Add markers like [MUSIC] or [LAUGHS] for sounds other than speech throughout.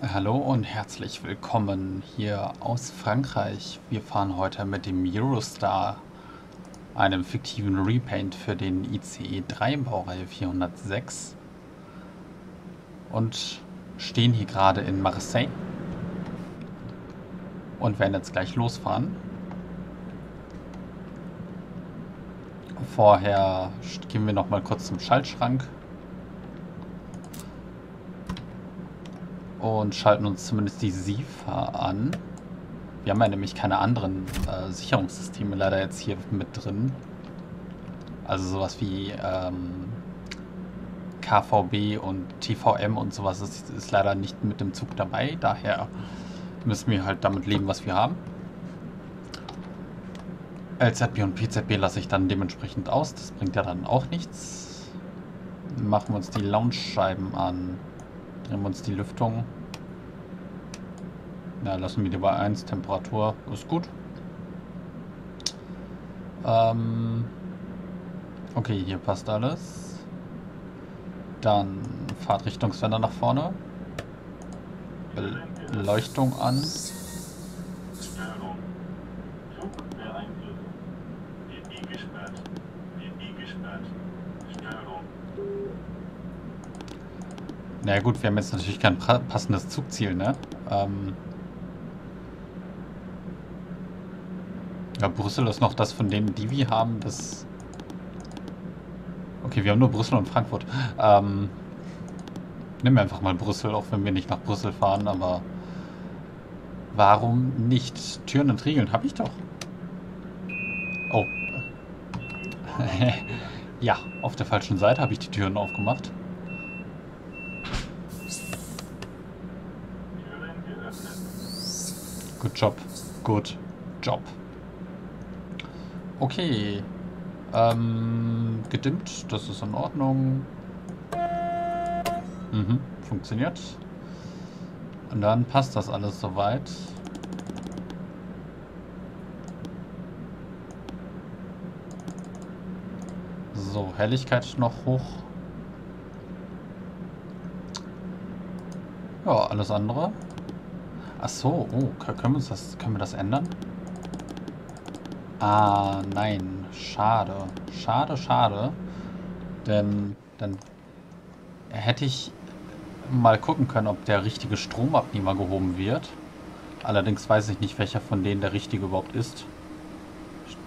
Hallo und herzlich willkommen hier aus Frankreich. Wir fahren heute mit dem Eurostar, einem fiktiven Repaint für den ICE 3 Baureihe 406 und stehen hier gerade in Marseille und werden jetzt gleich losfahren. Vorher gehen wir noch mal kurz zum Schaltschrank und schalten uns zumindest die SIFA an. Wir haben ja nämlich keine anderen äh, Sicherungssysteme leider jetzt hier mit drin. Also sowas wie ähm, KVB und TVM und sowas ist, ist leider nicht mit dem Zug dabei. Daher müssen wir halt damit leben, was wir haben. LZB und PZB lasse ich dann dementsprechend aus. Das bringt ja dann auch nichts. Machen wir uns die Launchscheiben an. Drehen wir uns die Lüftung. Ja, lassen wir die bei 1. Temperatur. Ist gut. Ähm okay, hier passt alles. Dann Fahrtrichtungswender nach vorne. Beleuchtung an. Na naja, gut, wir haben jetzt natürlich kein passendes Zugziel, ne? Ähm ja, Brüssel ist noch das von denen, die wir haben, das... Okay, wir haben nur Brüssel und Frankfurt. Ähm Nehmen wir einfach mal Brüssel, auch wenn wir nicht nach Brüssel fahren, aber... Warum nicht? Türen und Riegeln habe ich doch. Oh. [LAUGHS] ja, auf der falschen Seite habe ich die Türen aufgemacht. Good job. Good job. Okay. Ähm, gedimmt, das ist in Ordnung. Mhm, funktioniert. Und dann passt das alles soweit. So, Helligkeit noch hoch. Ja, alles andere. Ach so, oh, können wir, das, können wir das ändern? Ah, nein. Schade. Schade, schade. Denn dann hätte ich mal gucken können, ob der richtige Stromabnehmer gehoben wird. Allerdings weiß ich nicht, welcher von denen der richtige überhaupt ist.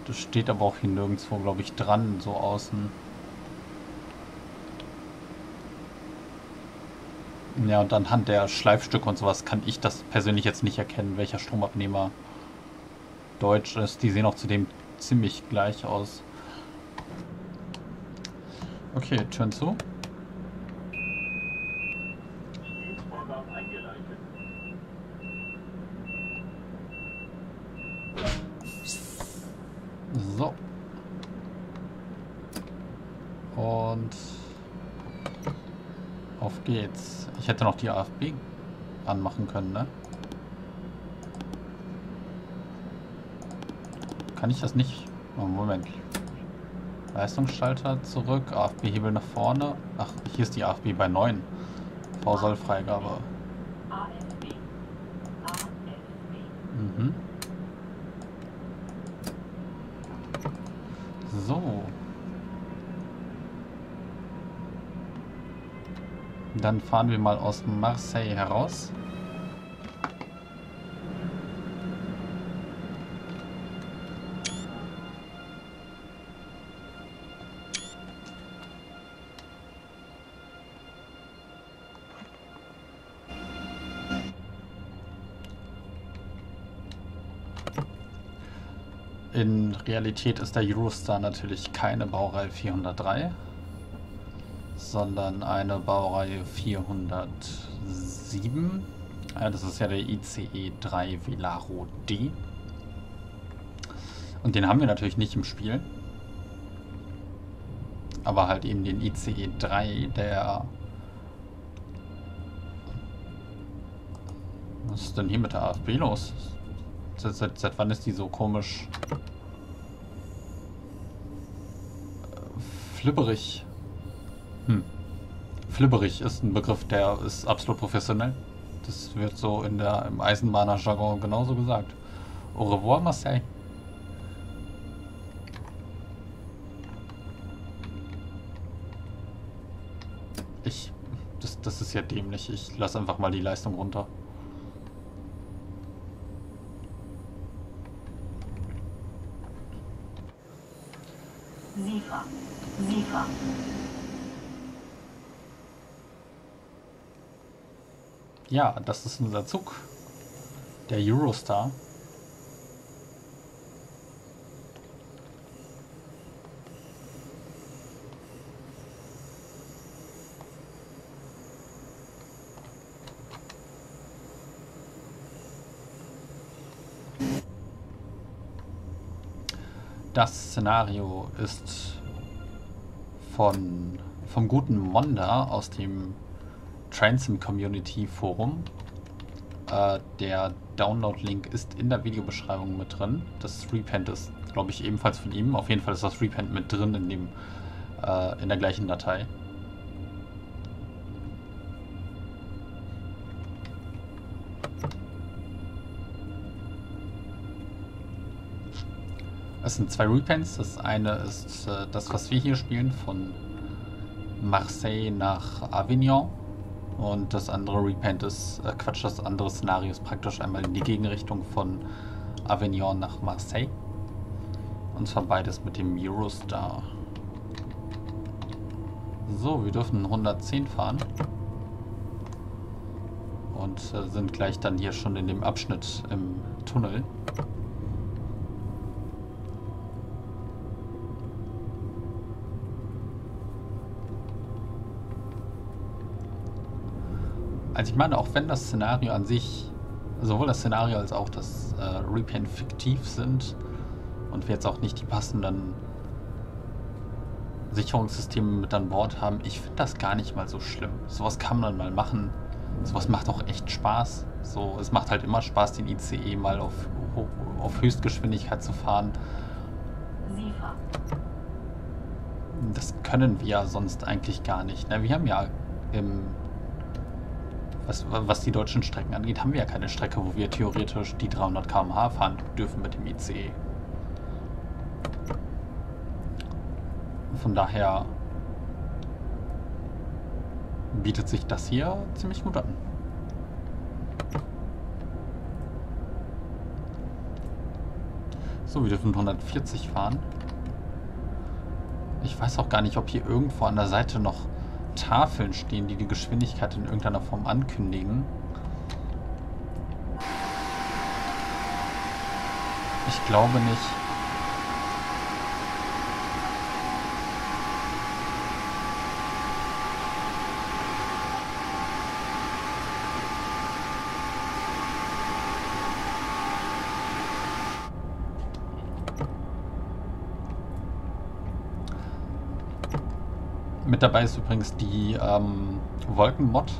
Das steht aber auch hier nirgendwo, glaube ich, dran, so außen. Ja, und anhand der Schleifstücke und sowas kann ich das persönlich jetzt nicht erkennen, welcher Stromabnehmer deutsch ist. Die sehen auch zudem ziemlich gleich aus. Okay, Türen zu. So. Und auf geht's. Ich hätte noch die AFB anmachen können, ne? Kann ich das nicht? Oh, Moment. Leistungsschalter zurück, AFB-Hebel nach vorne. Ach, hier ist die AFB bei 9. V-Soll-Freigabe. Mhm. So. Dann fahren wir mal aus Marseille heraus. Realität ist der Eurostar natürlich keine Baureihe 403, sondern eine Baureihe 407. Ja, das ist ja der ICE 3 Velaro D. Und den haben wir natürlich nicht im Spiel. Aber halt eben den ICE 3, der... Was ist denn hier mit der AFB los? Seit, seit, seit wann ist die so komisch Flibberig. Hm. Flibberig ist ein Begriff, der ist absolut professionell. Das wird so in der, im Eisenbahner-Jargon genauso gesagt. Au revoir, Marseille. Ich... Das, das ist ja dämlich. Ich lasse einfach mal die Leistung runter. Ja, das ist unser Zug. Der Eurostar. Das Szenario ist von, vom guten Monda aus dem Transom Community Forum. Äh, der Download-Link ist in der Videobeschreibung mit drin. Das Repent ist, glaube ich, ebenfalls von ihm. Auf jeden Fall ist das Repent mit drin in, dem, äh, in der gleichen Datei. Es sind zwei Repents. Das eine ist äh, das, was wir hier spielen, von Marseille nach Avignon. Und das andere Repent ist, äh, Quatsch, das andere Szenario ist praktisch einmal in die Gegenrichtung von Avignon nach Marseille. Und zwar beides mit dem Eurostar. So, wir dürfen 110 fahren. Und äh, sind gleich dann hier schon in dem Abschnitt im Tunnel. Also ich meine, auch wenn das Szenario an sich, sowohl das Szenario als auch das äh, Repaint fiktiv sind und wir jetzt auch nicht die passenden Sicherungssysteme mit an Bord haben, ich finde das gar nicht mal so schlimm. Sowas kann man mal machen. Sowas macht auch echt Spaß. So, es macht halt immer Spaß, den ICE mal auf, auf Höchstgeschwindigkeit zu fahren. Das können wir sonst eigentlich gar nicht. Ne? Wir haben ja im was, was die deutschen Strecken angeht, haben wir ja keine Strecke, wo wir theoretisch die 300 km/h fahren dürfen mit dem ICE. Von daher bietet sich das hier ziemlich gut an. So, wir dürfen 140 fahren. Ich weiß auch gar nicht, ob hier irgendwo an der Seite noch Tafeln stehen, die die Geschwindigkeit in irgendeiner Form ankündigen. Ich glaube nicht. Dabei ist übrigens die ähm, Wolkenmod,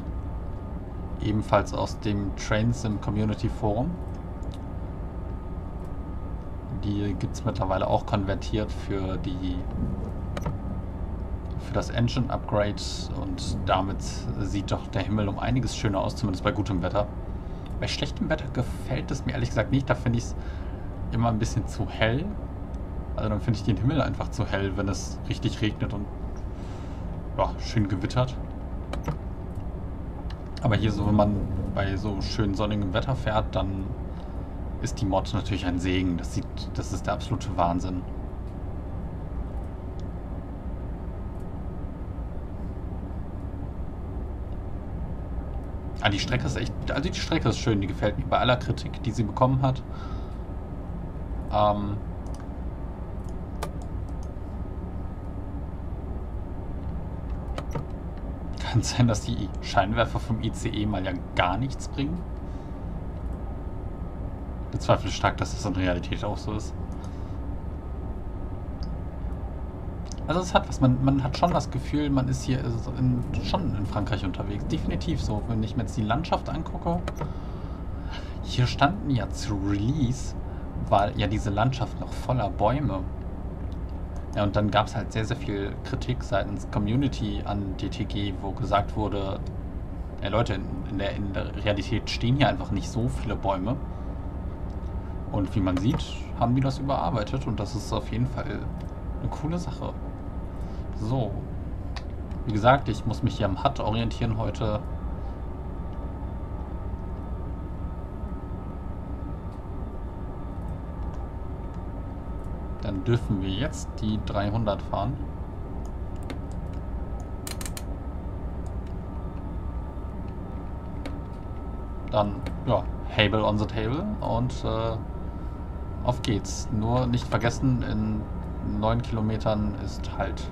ebenfalls aus dem Trains im Community Forum. Die gibt es mittlerweile auch konvertiert für die für das Engine Upgrade und damit sieht doch der Himmel um einiges schöner aus, zumindest bei gutem Wetter. Bei schlechtem Wetter gefällt es mir ehrlich gesagt nicht, da finde ich es immer ein bisschen zu hell. Also dann finde ich den Himmel einfach zu hell, wenn es richtig regnet und ja, schön gewittert. Aber hier so, wenn man bei so schön sonnigem Wetter fährt, dann ist die Mod natürlich ein Segen. Das sieht, das ist der absolute Wahnsinn. Ah, die Strecke ist echt, also die Strecke ist schön, die gefällt mir bei aller Kritik, die sie bekommen hat. Ähm, Kann sein, dass die Scheinwerfer vom ICE mal ja gar nichts bringen. Ich bezweifle stark, dass das in Realität auch so ist. Also es hat was, man, man hat schon das Gefühl, man ist hier in, schon in Frankreich unterwegs. Definitiv so. Wenn ich mir jetzt die Landschaft angucke, hier standen ja zu Release, war ja diese Landschaft noch voller Bäume. Ja, und dann gab es halt sehr, sehr viel Kritik seitens Community an DTG, wo gesagt wurde, Ey Leute, in der, in der Realität stehen hier einfach nicht so viele Bäume. Und wie man sieht, haben die das überarbeitet und das ist auf jeden Fall eine coole Sache. So. Wie gesagt, ich muss mich hier am HUD orientieren heute. Dann dürfen wir jetzt die 300 fahren. Dann, ja, Hable on the table und äh, auf geht's. Nur nicht vergessen, in 9 Kilometern ist halt.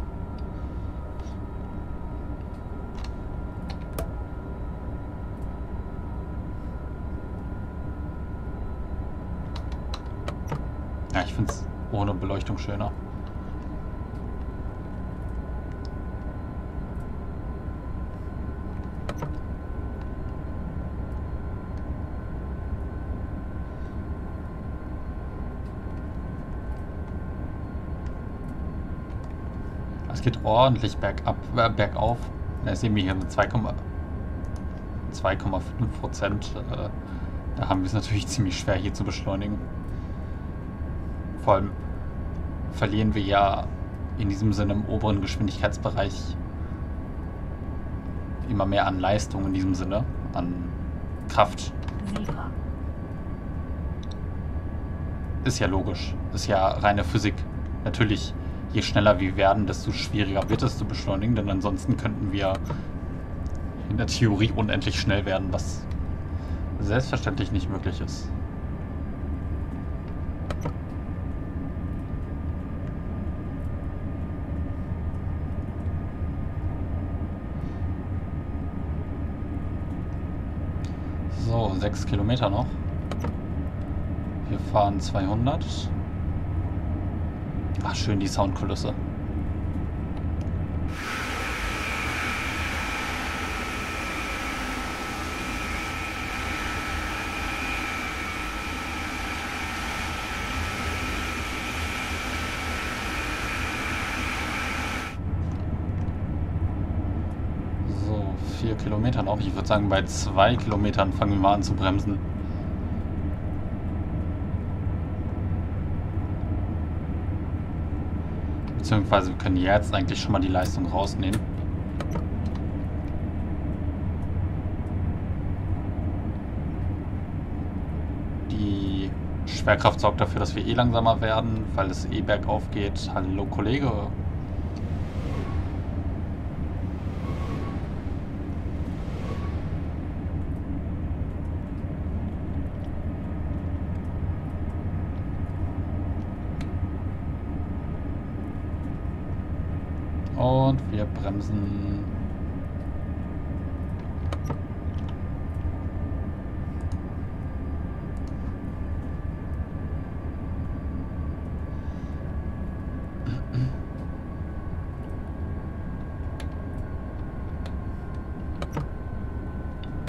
Ja, ich finde es ohne Beleuchtung schöner. Es geht ordentlich bergab, äh, bergauf. Da sehen wir hier mit 2,5 Prozent. Äh, da haben wir es natürlich [LAUGHS] ziemlich schwer hier zu beschleunigen. Vor allem verlieren wir ja in diesem Sinne im oberen Geschwindigkeitsbereich immer mehr an Leistung in diesem Sinne, an Kraft. Ist ja logisch. Ist ja reine Physik. Natürlich je schneller wir werden, desto schwieriger wird es zu beschleunigen, denn ansonsten könnten wir in der Theorie unendlich schnell werden, was selbstverständlich nicht möglich ist. So, sechs Kilometer noch. Wir fahren 200. Ach, schön die Soundkulisse. So, vier Kilometer noch. Ich würde sagen, bei zwei Kilometern fangen wir mal an zu bremsen. Beziehungsweise wir können jetzt eigentlich schon mal die Leistung rausnehmen. Die Schwerkraft sorgt dafür, dass wir eh langsamer werden, weil es eh bergauf geht. Hallo Kollege. Und wir bremsen.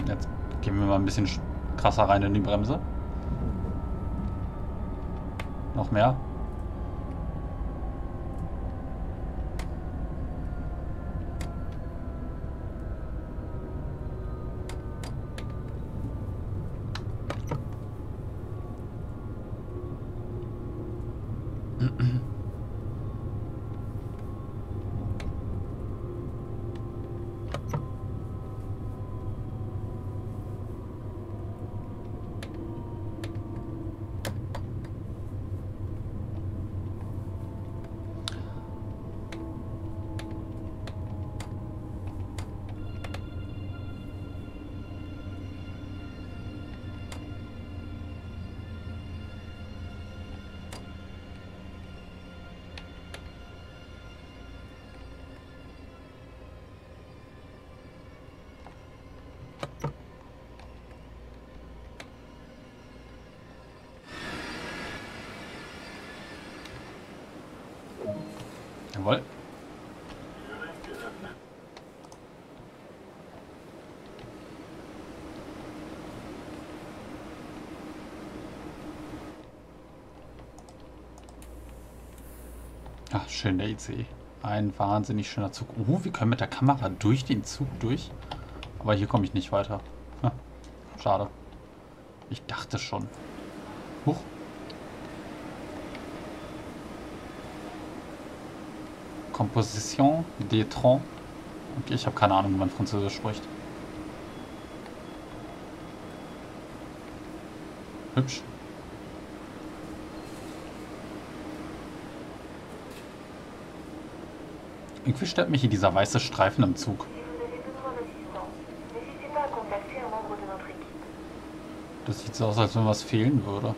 Jetzt gehen wir mal ein bisschen krasser rein in die Bremse. Noch mehr. Ach, schön der IC. Ein wahnsinnig schöner Zug. Oh, wir können mit der Kamera durch den Zug durch. Aber hier komme ich nicht weiter. Hm. Schade. Ich dachte schon. Huch. Composition des Troncs. Okay, ich habe keine Ahnung, wie man Französisch spricht. Hübsch. Irgendwie stört mich hier dieser weiße Streifen im Zug. Das sieht so aus, als wenn was fehlen würde.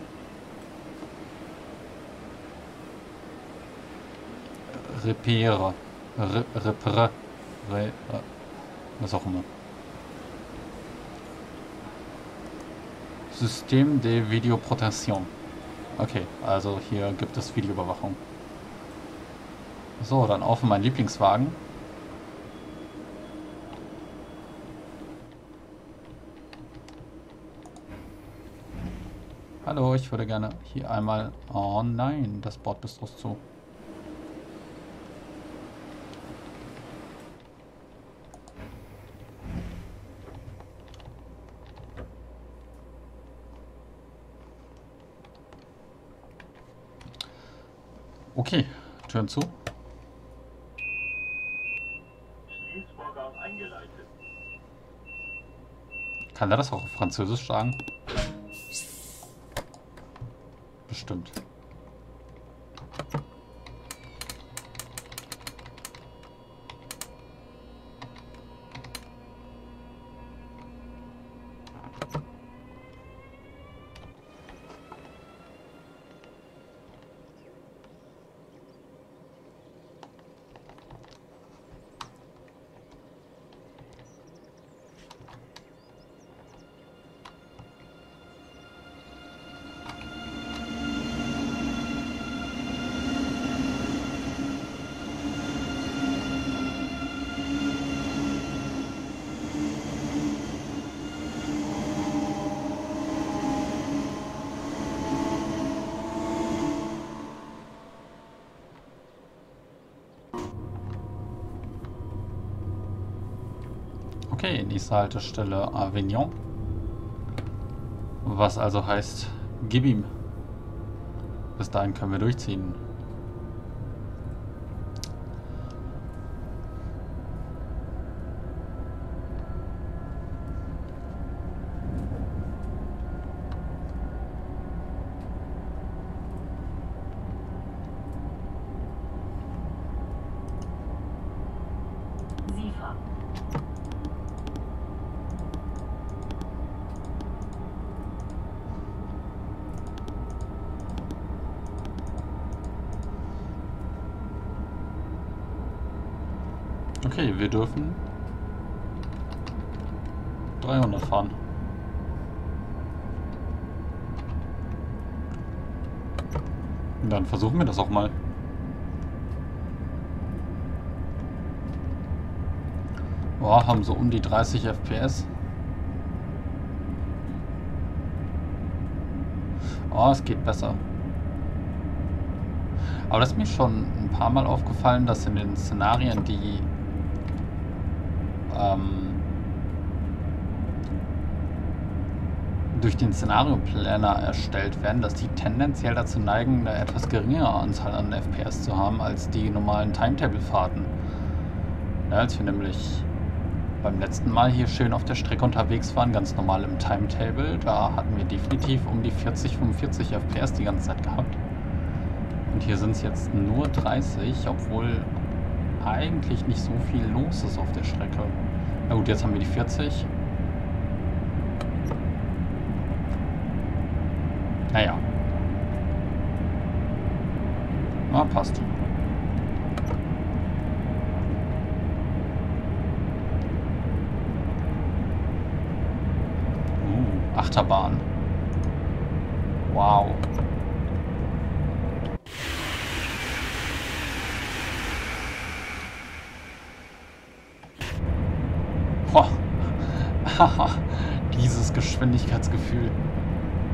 Repere. Re, repere. Re, äh, was auch immer. System de Videoprotection. Okay, also hier gibt es Videoüberwachung. So, dann auf in meinen Lieblingswagen. Hallo, ich würde gerne hier einmal... Oh nein, das Bordbistro ist zu. Okay, Türen zu. Kann er das auch auf Französisch sagen? Bestimmt. Okay, nächste Haltestelle Avignon. Was also heißt, gib ihm. Bis dahin können wir durchziehen. Okay, wir dürfen 300 fahren. Dann versuchen wir das auch mal. Boah, haben so um die 30 FPS. Oh, es geht besser. Aber das ist mir schon ein paar Mal aufgefallen, dass in den Szenarien, die ähm, durch den Szenario-Planner erstellt werden, dass die tendenziell dazu neigen, eine etwas geringere Anzahl an FPS zu haben als die normalen Timetable-Fahrten. Ja, als wir nämlich beim letzten Mal hier schön auf der Strecke unterwegs waren, ganz normal im Timetable, da hatten wir definitiv um die 40, 45 FPS die ganze Zeit gehabt. Und hier sind es jetzt nur 30, obwohl eigentlich nicht so viel los ist auf der Strecke. Na gut, jetzt haben wir die 40. Naja. Na, passt. Uh, Achterbahn. Wow. [LAUGHS] Dieses Geschwindigkeitsgefühl,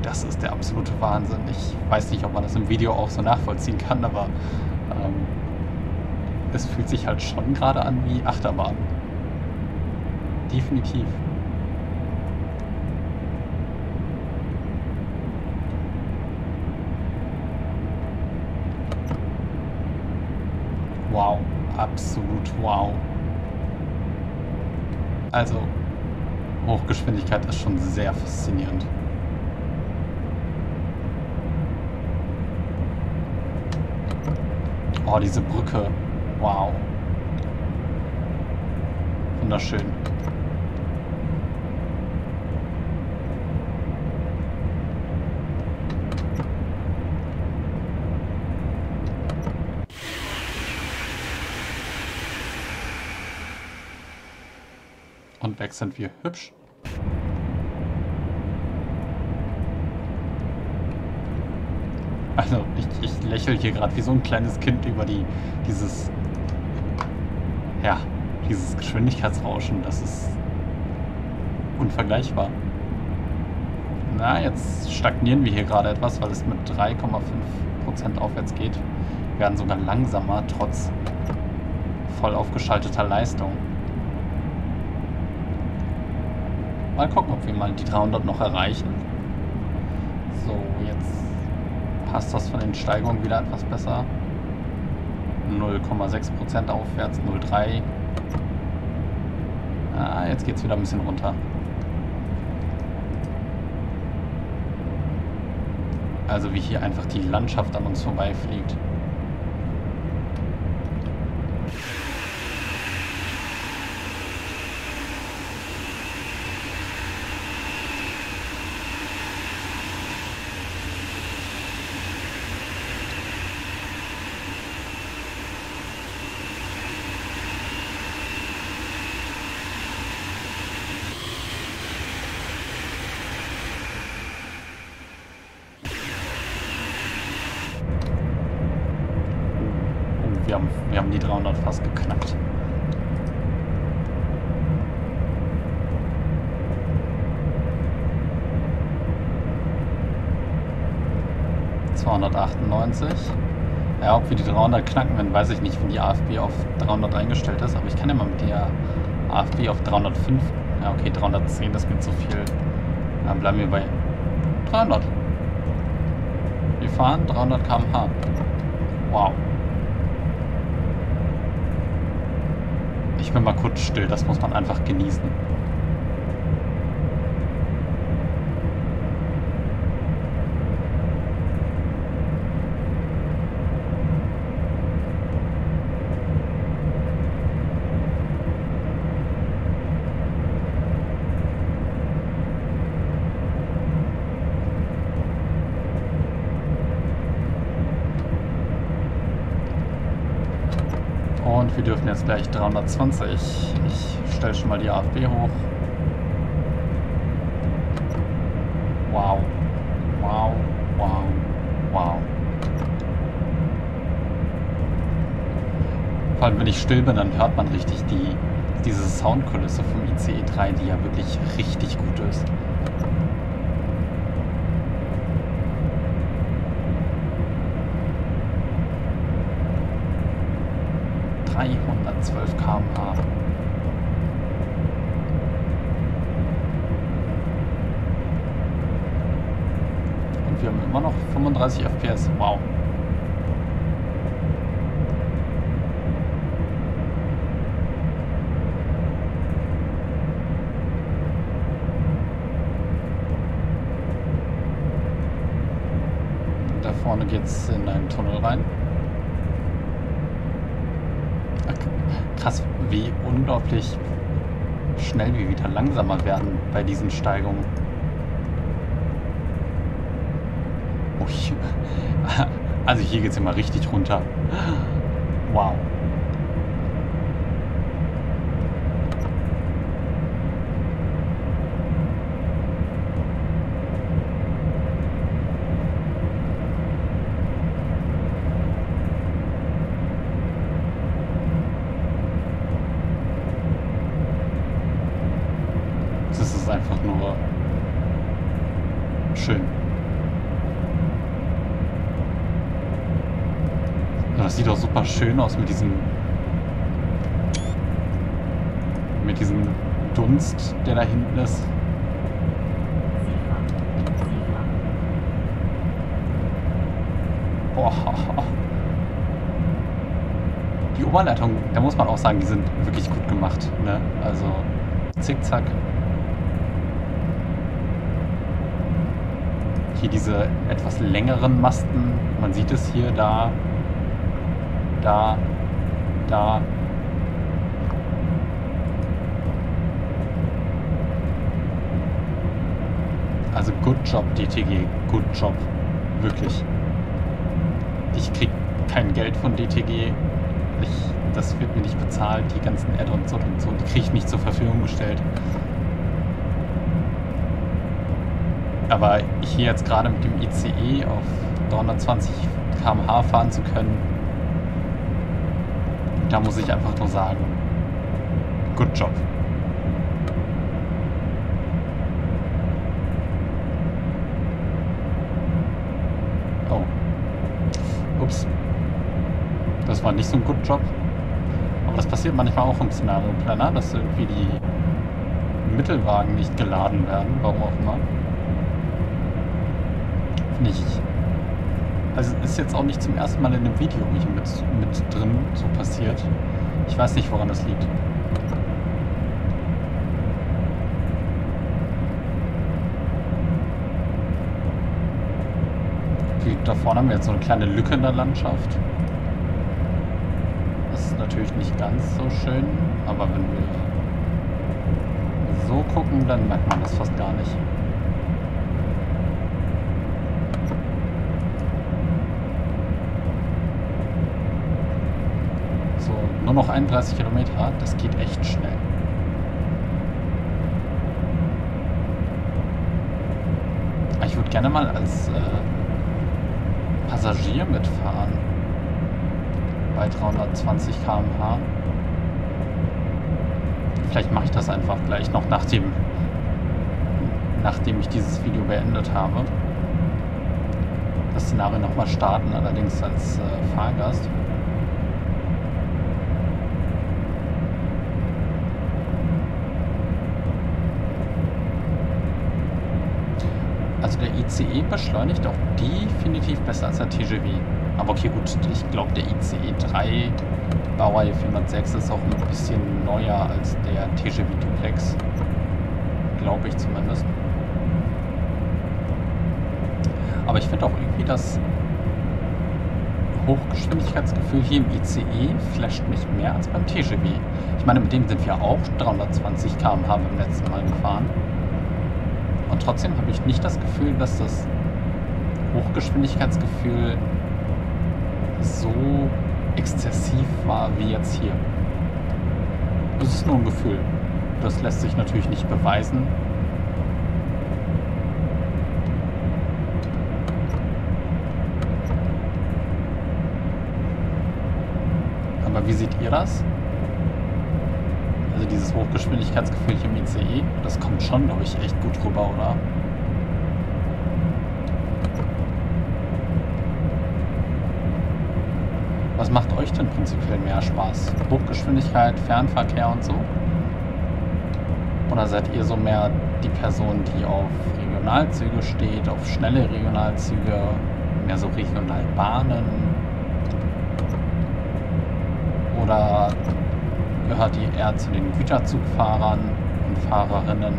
das ist der absolute Wahnsinn. Ich weiß nicht, ob man das im Video auch so nachvollziehen kann, aber ähm, es fühlt sich halt schon gerade an wie Achterbahn. Definitiv. Wow, absolut wow. Also, Hochgeschwindigkeit ist schon sehr faszinierend. Oh, diese Brücke. Wow. Wunderschön. Und weg sind wir hübsch. Also ich, ich lächle hier gerade wie so ein kleines Kind über die dieses ja, dieses Geschwindigkeitsrauschen, das ist unvergleichbar. Na, jetzt stagnieren wir hier gerade etwas, weil es mit 3,5% aufwärts geht. Wir werden sogar langsamer, trotz voll aufgeschalteter Leistung. Mal gucken, ob wir mal die 300 noch erreichen. So, jetzt passt das von den Steigungen wieder etwas besser. 0,6% aufwärts, 0,3. Ah, jetzt geht es wieder ein bisschen runter. Also wie hier einfach die Landschaft an uns vorbeifliegt. wir haben, wir haben die 300 fast geknackt. ...298. Ja, ob wir die 300 knacken werden, weiß ich nicht, wenn die AFB auf 300 eingestellt ist. Aber ich kann ja mal mit der AFB auf 305... Ja, okay, 310 ist mir zu viel. Dann bleiben wir bei 300. Wir fahren 300 km/h. Wow. Bin mal kurz still, das muss man einfach genießen. Und wir dürfen jetzt gleich 320. Ich stelle schon mal die AFB hoch. Wow. Wow. Wow. Wow. Vor allem, wenn ich still bin, dann hört man richtig die, diese Soundkulisse vom ICE 3, die ja wirklich richtig gut ist. 312 km/h. Und wir haben immer noch 35 FPS. Wow. Es in einen Tunnel rein. krass, wie unglaublich schnell wir wieder langsamer werden bei diesen Steigungen. Ui. [LAUGHS] Also hier geht es immer richtig runter. Wow. schön. Das sieht auch super schön aus mit diesem mit diesem Dunst, der da hinten ist. Boah. Die Oberleitungen, da muss man auch sagen, die sind wirklich gut gemacht. Ne? Also zickzack. Hier diese etwas längeren Masten, man sieht es hier, da, da, da. Also good job DTG, good job, wirklich. Ich krieg kein Geld von DTG, ich, das wird mir nicht bezahlt, die ganzen Add-ons und so, die kriege ich nicht zur Verfügung gestellt. Aber hier jetzt gerade mit dem ICE auf 320 km/h fahren zu können, da muss ich einfach nur sagen, good job. Oh. Ups. Das war nicht so ein good job. Aber das passiert manchmal auch im Szenario Planner, dass irgendwie die Mittelwagen nicht geladen werden, warum auch immer nicht. Also ist jetzt auch nicht zum ersten Mal in einem Video mit, mit drin passiert. Ich weiß nicht, woran das liegt. Da vorne haben wir jetzt so eine kleine Lücke in der Landschaft. Das ist natürlich nicht ganz so schön, aber wenn wir so gucken, dann merkt man das fast gar nicht. Nur noch 31 Kilometer, das geht echt schnell. Ich würde gerne mal als äh, Passagier mitfahren. Bei 320 km/h. Vielleicht mache ich das einfach gleich noch nachdem, nachdem ich dieses Video beendet habe. Das Szenario nochmal starten, allerdings als äh, Fahrgast. Also der ICE beschleunigt auch definitiv besser als der TGV. Aber okay, gut, ich glaube der ICE 3 Baureihe 406 ist auch ein bisschen neuer als der TGV Duplex. Glaube ich zumindest. Aber ich finde auch irgendwie das Hochgeschwindigkeitsgefühl hier im ICE flasht mich mehr als beim TGV. Ich meine, mit dem sind wir auch 320 km/h beim letzten Mal gefahren. Und trotzdem habe ich nicht das Gefühl, dass das Hochgeschwindigkeitsgefühl so exzessiv war wie jetzt hier. Es ist nur ein Gefühl. Das lässt sich natürlich nicht beweisen. Aber wie seht ihr das? Dieses Hochgeschwindigkeitsgefühl im ICE, das kommt schon, glaube ich, echt gut rüber, oder? Was macht euch denn prinzipiell mehr Spaß? Hochgeschwindigkeit, Fernverkehr und so? Oder seid ihr so mehr die Person, die auf Regionalzüge steht, auf schnelle Regionalzüge, mehr so Regionalbahnen? Oder gehört die eher zu den Güterzugfahrern und Fahrerinnen.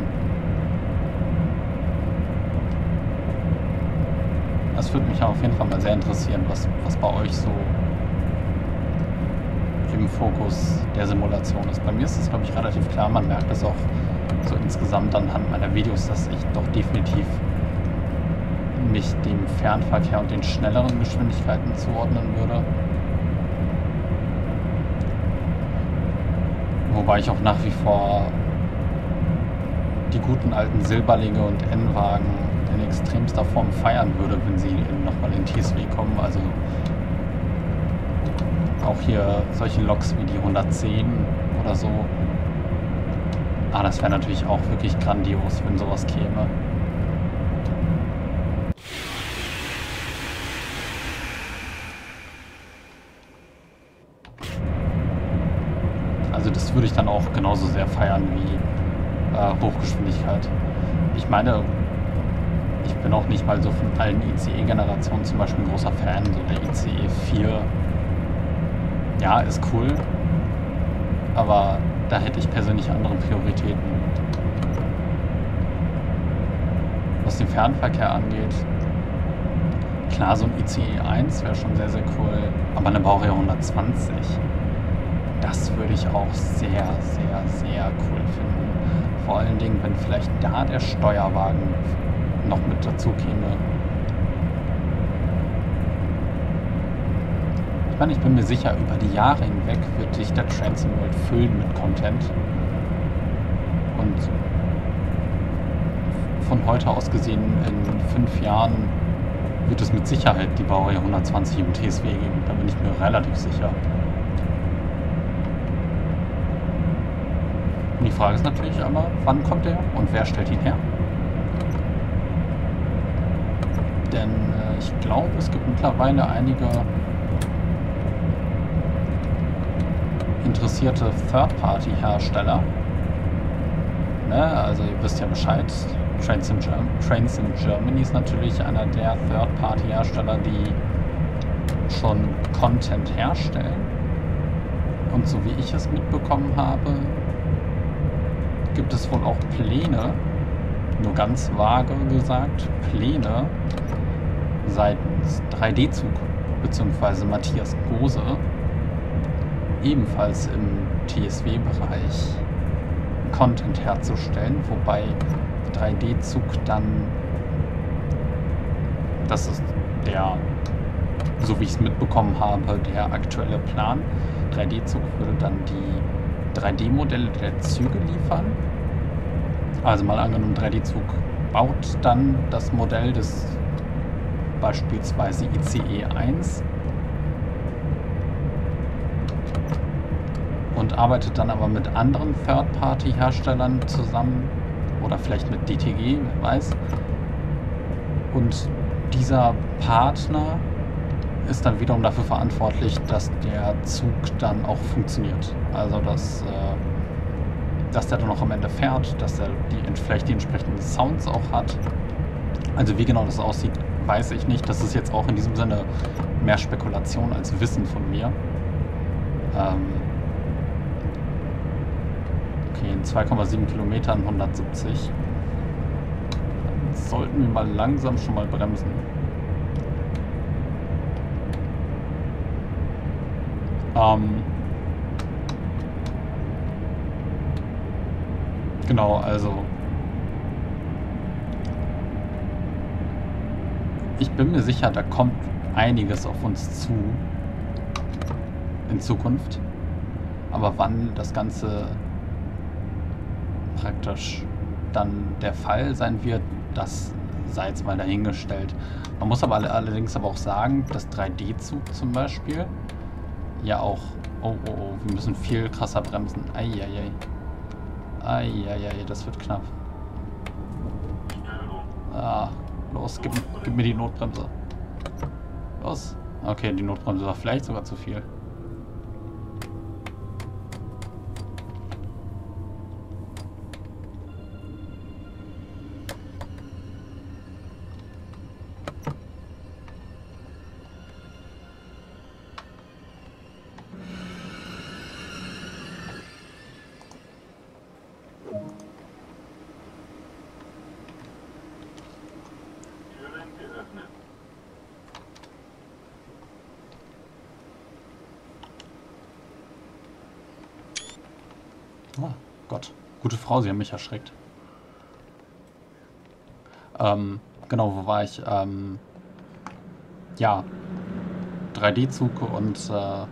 Das würde mich auf jeden Fall mal sehr interessieren, was, was bei euch so im Fokus der Simulation ist. Bei mir ist es, glaube ich, relativ klar. Man merkt es auch so insgesamt anhand meiner Videos, dass ich doch definitiv mich dem Fernverkehr und den schnelleren Geschwindigkeiten zuordnen würde. Wobei ich auch nach wie vor die guten alten Silberlinge und N-Wagen in extremster Form feiern würde, wenn sie nochmal in TSW kommen. Also auch hier solche Loks wie die 110 oder so. Ah, das wäre natürlich auch wirklich grandios, wenn sowas käme. Also das würde ich dann auch genauso sehr feiern wie äh, Hochgeschwindigkeit. Ich meine, ich bin auch nicht mal so von allen ICE-Generationen zum Beispiel ein großer Fan. So der ICE 4 ja, ist cool, aber da hätte ich persönlich andere Prioritäten. Was den Fernverkehr angeht, klar, so ein ICE 1 wäre schon sehr, sehr cool, aber eine Baureihe 120, das würde ich auch sehr, sehr, sehr cool finden. Vor allen Dingen, wenn vielleicht da der Steuerwagen noch mit dazu käme. Ich meine, ich bin mir sicher, über die Jahre hinweg wird sich der Transim World füllen mit Content. Und von heute aus gesehen, in fünf Jahren wird es mit Sicherheit die Baureihe 120 im geben. Da bin ich mir relativ sicher. Und die Frage ist natürlich aber, wann kommt er und wer stellt ihn her? Denn äh, ich glaube, es gibt mittlerweile einige interessierte Third-Party-Hersteller. Ne? Also ihr wisst ja Bescheid, Trains in, Trains in Germany ist natürlich einer der Third-Party-Hersteller, die schon Content herstellen. Und so wie ich es mitbekommen habe, gibt es wohl auch Pläne, nur ganz vage gesagt, Pläne seitens 3D-Zug bzw. Matthias Gose ebenfalls im TSW-Bereich Content herzustellen, wobei 3D-Zug dann, das ist der, so wie ich es mitbekommen habe, der aktuelle Plan. 3D-Zug würde dann die 3D-Modelle der Züge liefern. Also mal angenommen, 3D-Zug baut dann das Modell des beispielsweise ICE 1 und arbeitet dann aber mit anderen Third-Party-Herstellern zusammen oder vielleicht mit DTG, wer weiß. Und dieser Partner ist dann wiederum dafür verantwortlich, dass der Zug dann auch funktioniert. Also dass, äh, dass der dann auch am Ende fährt, dass er die, vielleicht die entsprechenden Sounds auch hat. Also wie genau das aussieht, weiß ich nicht. Das ist jetzt auch in diesem Sinne mehr Spekulation als Wissen von mir. Ähm, Okay, in 2,7 Kilometern 170. Dann sollten wir mal langsam schon mal bremsen. Ähm genau, also ich bin mir sicher, da kommt einiges auf uns zu in Zukunft. Aber wann das Ganze praktisch dann der Fall sein wird, das sei jetzt mal dahingestellt. Man muss aber allerdings aber auch sagen, dass 3D-Zug zum Beispiel ja auch... Oh, oh, oh, wir müssen viel krasser bremsen. Eieiei. Eieiei, das wird knapp. Ah, los, gib, gib mir die Notbremse. Los. Okay, die Notbremse war vielleicht sogar zu viel. Frau, Sie haben mich erschreckt. Ähm, genau, wo war ich? Ähm, ja, 3D-Zug und äh,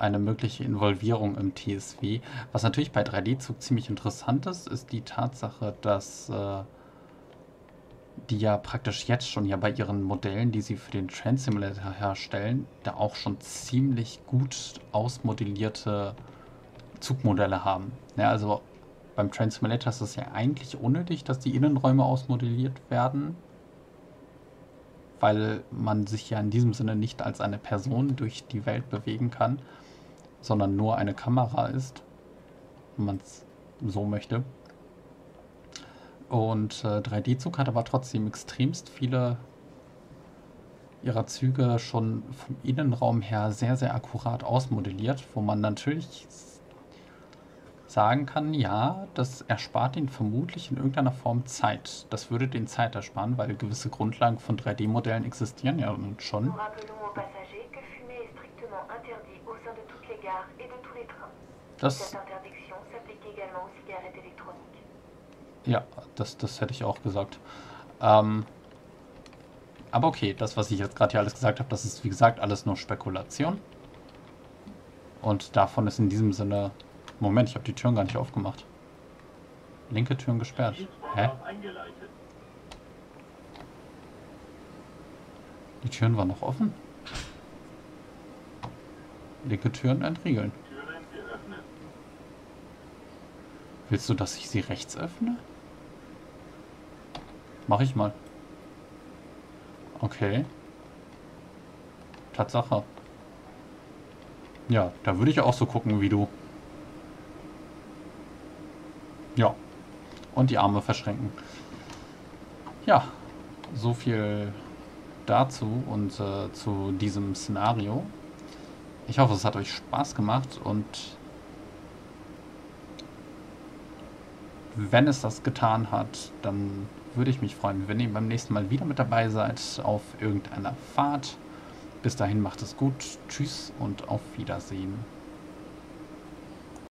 eine mögliche Involvierung im TSW. Was natürlich bei 3D-Zug ziemlich interessant ist, ist die Tatsache, dass äh, die ja praktisch jetzt schon ja bei ihren Modellen, die sie für den Train Simulator herstellen, da auch schon ziemlich gut ausmodellierte Zugmodelle haben. Ja, also beim Train Simulator ist es ja eigentlich unnötig, dass die Innenräume ausmodelliert werden, weil man sich ja in diesem Sinne nicht als eine Person durch die Welt bewegen kann, sondern nur eine Kamera ist, wenn man es so möchte. Und äh, 3D-Zug hat aber trotzdem extremst viele ihrer Züge schon vom Innenraum her sehr, sehr akkurat ausmodelliert, wo man natürlich sagen kann, ja, das erspart ihnen vermutlich in irgendeiner Form Zeit. Das würde den Zeit ersparen, weil gewisse Grundlagen von 3D-Modellen existieren ja schon. Das, ja, das, das hätte ich auch gesagt. Ähm, aber okay, das, was ich jetzt gerade hier alles gesagt habe, das ist wie gesagt alles nur Spekulation. Und davon ist in diesem Sinne... Moment, ich habe die Türen gar nicht aufgemacht. Linke Türen gesperrt. Hä? Die Türen waren noch offen. Linke Türen entriegeln. Willst du, dass ich sie rechts öffne? Mach ich mal. Okay. Tatsache. Ja, da würde ich auch so gucken wie du. Ja. Und die Arme verschränken. Ja, so viel dazu und äh, zu diesem Szenario. Ich hoffe, es hat euch Spaß gemacht und wenn es das getan hat, dann würde ich mich freuen, wenn ihr beim nächsten Mal wieder mit dabei seid auf irgendeiner Fahrt. Bis dahin macht es gut. Tschüss und auf Wiedersehen.